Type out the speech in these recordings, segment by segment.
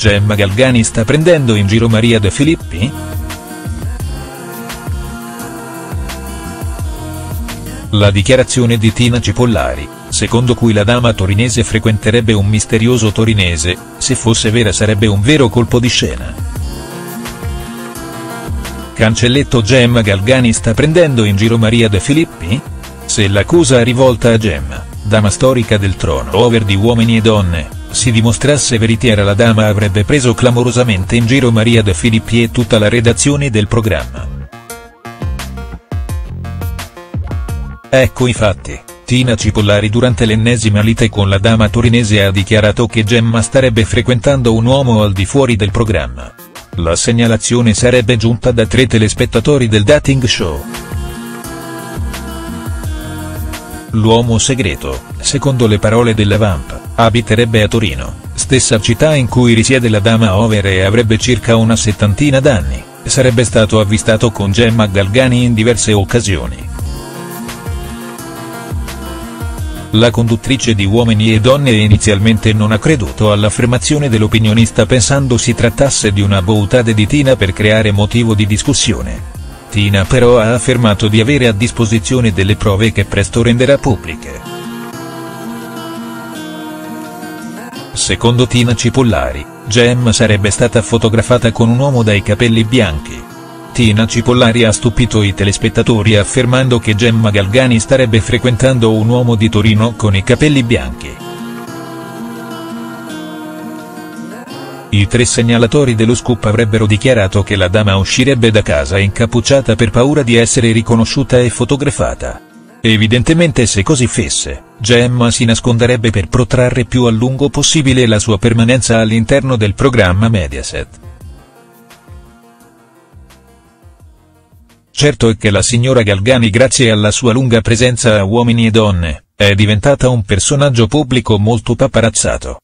Gemma Galgani sta prendendo in giro Maria De Filippi?. La dichiarazione di Tina Cipollari, secondo cui la dama torinese frequenterebbe un misterioso torinese, se fosse vera sarebbe un vero colpo di scena. Cancelletto Gemma Galgani sta prendendo in giro Maria De Filippi?. Se l'accusa rivolta a Gemma, dama storica del trono over di uomini e donne, si dimostrasse veritiera la dama avrebbe preso clamorosamente in giro Maria De Filippi e tutta la redazione del programma. Ecco infatti, Tina Cipollari durante l'ennesima lite con la dama torinese ha dichiarato che Gemma starebbe frequentando un uomo al di fuori del programma. La segnalazione sarebbe giunta da tre telespettatori del dating show. L'uomo segreto, secondo le parole della Vamp, abiterebbe a Torino, stessa città in cui risiede la dama over e avrebbe circa una settantina d'anni, sarebbe stato avvistato con Gemma Galgani in diverse occasioni. La conduttrice di Uomini e Donne inizialmente non ha creduto all'affermazione dell'opinionista pensando si trattasse di una boutade di Tina per creare motivo di discussione. Tina però ha affermato di avere a disposizione delle prove che presto renderà pubbliche. Secondo Tina Cipollari, Gemma sarebbe stata fotografata con un uomo dai capelli bianchi. Tina Cipollari ha stupito i telespettatori affermando che Gemma Galgani starebbe frequentando un uomo di Torino con i capelli bianchi. I tre segnalatori dello scoop avrebbero dichiarato che la dama uscirebbe da casa incappucciata per paura di essere riconosciuta e fotografata. Evidentemente se così fesse, Gemma si nasconderebbe per protrarre più a lungo possibile la sua permanenza all'interno del programma Mediaset. Certo è che la signora Galgani grazie alla sua lunga presenza a Uomini e Donne, è diventata un personaggio pubblico molto paparazzato.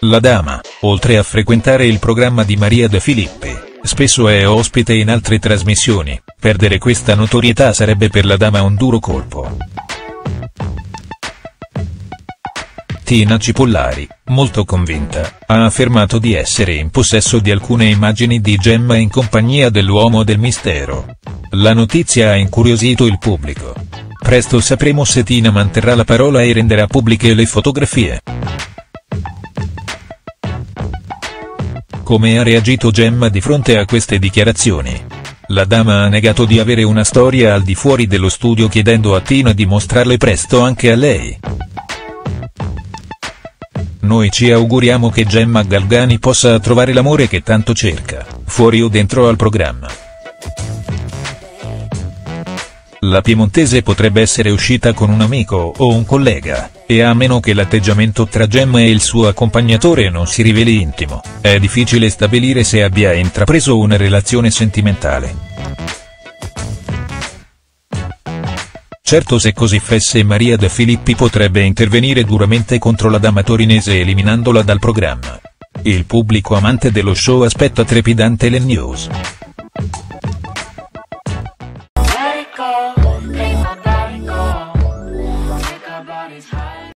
La dama, oltre a frequentare il programma di Maria De Filippi, spesso è ospite in altre trasmissioni, perdere questa notorietà sarebbe per la dama un duro colpo. Tina Cipollari, molto convinta, ha affermato di essere in possesso di alcune immagini di Gemma in compagnia dell'uomo del mistero. La notizia ha incuriosito il pubblico. Presto sapremo se Tina manterrà la parola e renderà pubbliche le fotografie. Come ha reagito Gemma di fronte a queste dichiarazioni? La dama ha negato di avere una storia al di fuori dello studio chiedendo a Tina di mostrarle presto anche a lei. Noi ci auguriamo che Gemma Galgani possa trovare l'amore che tanto cerca, fuori o dentro al programma. La piemontese potrebbe essere uscita con un amico o un collega, e a meno che l'atteggiamento tra Gemma e il suo accompagnatore non si riveli intimo, è difficile stabilire se abbia intrapreso una relazione sentimentale. Certo se così fesse Maria De Filippi potrebbe intervenire duramente contro la dama torinese eliminandola dal programma. Il pubblico amante dello show aspetta trepidante le news.